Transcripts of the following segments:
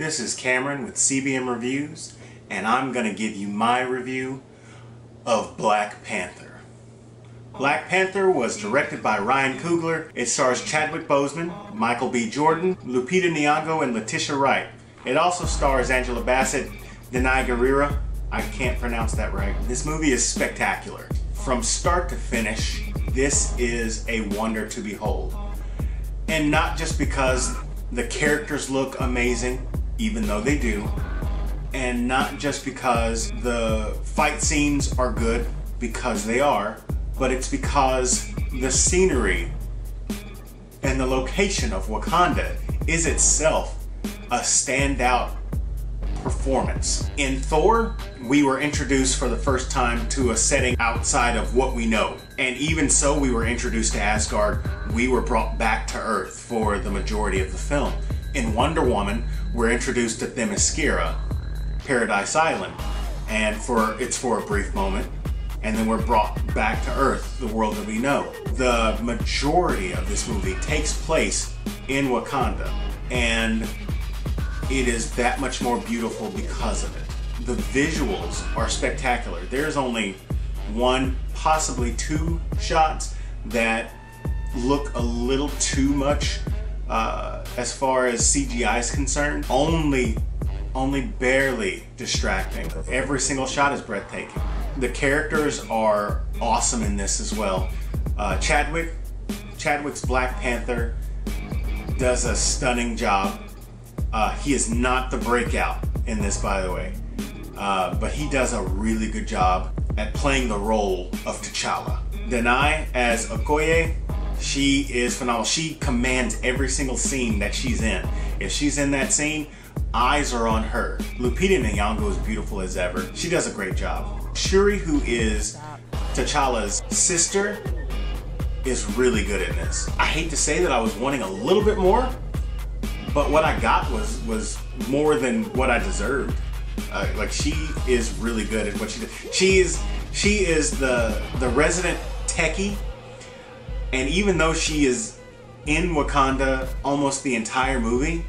This is Cameron with CBM Reviews, and I'm going to give you my review of Black Panther. Black Panther was directed by Ryan Coogler. It stars Chadwick Boseman, Michael B. Jordan, Lupita Nyong'o, and Letitia Wright. It also stars Angela Bassett, Danai Gurira. I can't pronounce that right. This movie is spectacular. From start to finish, this is a wonder to behold. And not just because the characters look amazing, even though they do, and not just because the fight scenes are good, because they are, but it's because the scenery and the location of Wakanda is itself a standout performance. In Thor, we were introduced for the first time to a setting outside of what we know. And even so, we were introduced to Asgard. We were brought back to Earth for the majority of the film. In Wonder Woman, we're introduced to Themyscira, Paradise Island, and for it's for a brief moment, and then we're brought back to Earth, the world that we know. The majority of this movie takes place in Wakanda, and it is that much more beautiful because of it. The visuals are spectacular. There's only one, possibly two shots that look a little too much uh, as far as CGI is concerned. Only, only barely distracting. Every single shot is breathtaking. The characters are awesome in this as well. Uh, Chadwick, Chadwick's Black Panther does a stunning job uh, he is not the breakout in this, by the way, uh, but he does a really good job at playing the role of T'Challa. Danai as Okoye, she is phenomenal. She commands every single scene that she's in. If she's in that scene, eyes are on her. Lupita Nyong'o is beautiful as ever. She does a great job. Shuri, who is T'Challa's sister, is really good in this. I hate to say that I was wanting a little bit more, but what I got was was more than what I deserved. Uh, like she is really good at what she does. She is she is the the resident techie, and even though she is in Wakanda almost the entire movie,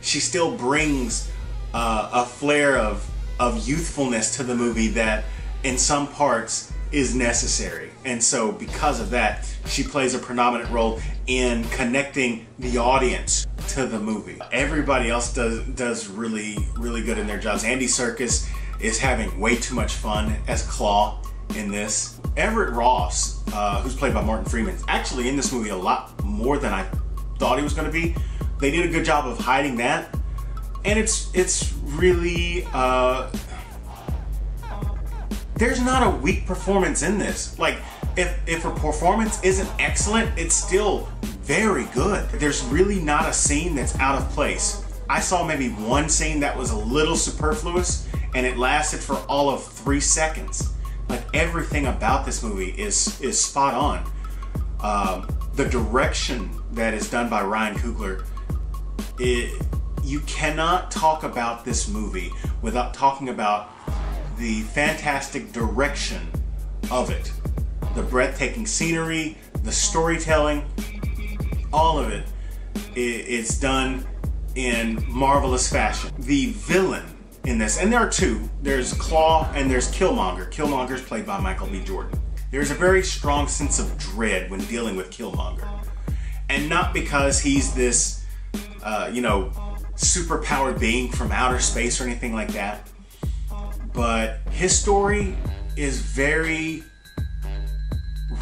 she still brings uh, a flair of of youthfulness to the movie that in some parts is necessary. And so because of that, she plays a predominant role in connecting the audience to the movie. Everybody else does does really really good in their jobs. Andy Serkis is having way too much fun as Klaue in this. Everett Ross, uh, who's played by Martin Freeman, actually in this movie a lot more than I thought he was going to be. They did a good job of hiding that, and it's it's really. Uh, there's not a weak performance in this. Like, if, if a performance isn't excellent, it's still very good. There's really not a scene that's out of place. I saw maybe one scene that was a little superfluous and it lasted for all of three seconds. Like everything about this movie is is spot on. Um, the direction that is done by Ryan Coogler, it, you cannot talk about this movie without talking about the fantastic direction of it. The breathtaking scenery, the storytelling, all of it is done in marvelous fashion. The villain in this, and there are two, there's Klaue and there's Killmonger. Killmonger is played by Michael B. Jordan. There's a very strong sense of dread when dealing with Killmonger. And not because he's this, uh, you know, super powered being from outer space or anything like that, but his story is very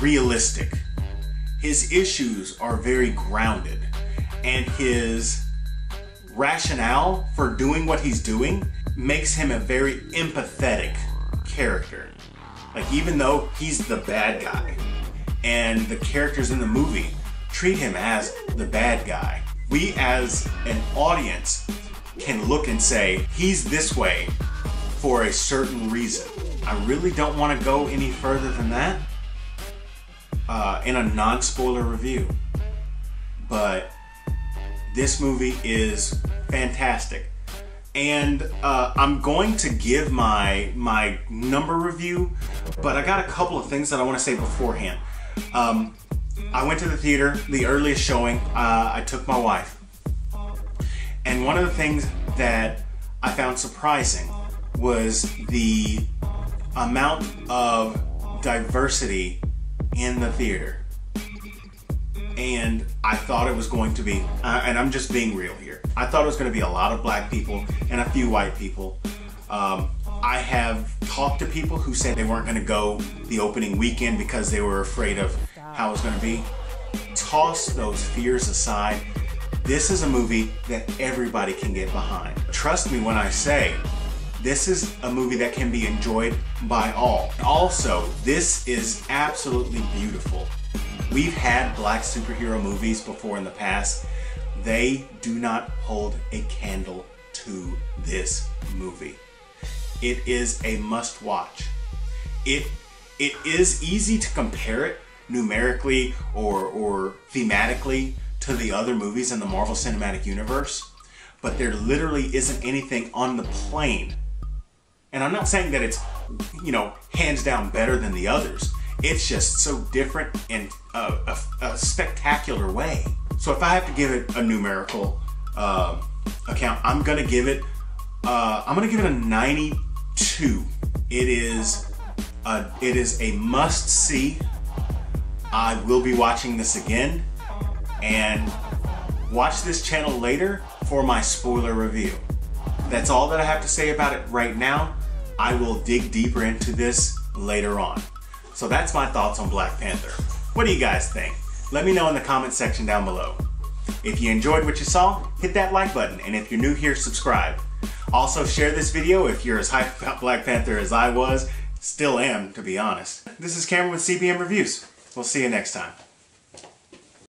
realistic his issues are very grounded and his rationale for doing what he's doing makes him a very empathetic character. Like even though he's the bad guy and the characters in the movie treat him as the bad guy, we as an audience can look and say, he's this way for a certain reason. I really don't want to go any further than that uh, in a non-spoiler review. But this movie is fantastic. And uh, I'm going to give my my number review, but I got a couple of things that I want to say beforehand. Um, I went to the theater, the earliest showing. Uh, I took my wife, and one of the things that I found surprising was the amount of diversity in the theater. And I thought it was going to be, uh, and I'm just being real here, I thought it was going to be a lot of black people and a few white people. Um, I have talked to people who said they weren't going to go the opening weekend because they were afraid of how it was going to be. Toss those fears aside. This is a movie that everybody can get behind. Trust me when I say this is a movie that can be enjoyed by all. Also, this is absolutely beautiful. We've had black superhero movies before in the past. They do not hold a candle to this movie. It is a must watch. It it is easy to compare it numerically or or thematically to the other movies in the Marvel Cinematic Universe, but there literally isn't anything on the plane. And I'm not saying that it's you know hands down better than the others. It's just so different in a, a, a spectacular way. So if I have to give it a numerical uh, account, I'm gonna give it uh, I'm gonna give it a 92. It is a, it is a must see. I will be watching this again and watch this channel later for my spoiler review. That's all that I have to say about it right now. I will dig deeper into this later on. So that's my thoughts on Black Panther. What do you guys think? Let me know in the comment section down below. If you enjoyed what you saw, hit that like button, and if you're new here, subscribe. Also share this video if you're as hyped about Black Panther as I was, still am to be honest. This is Cameron with CBM Reviews. We'll see you next time.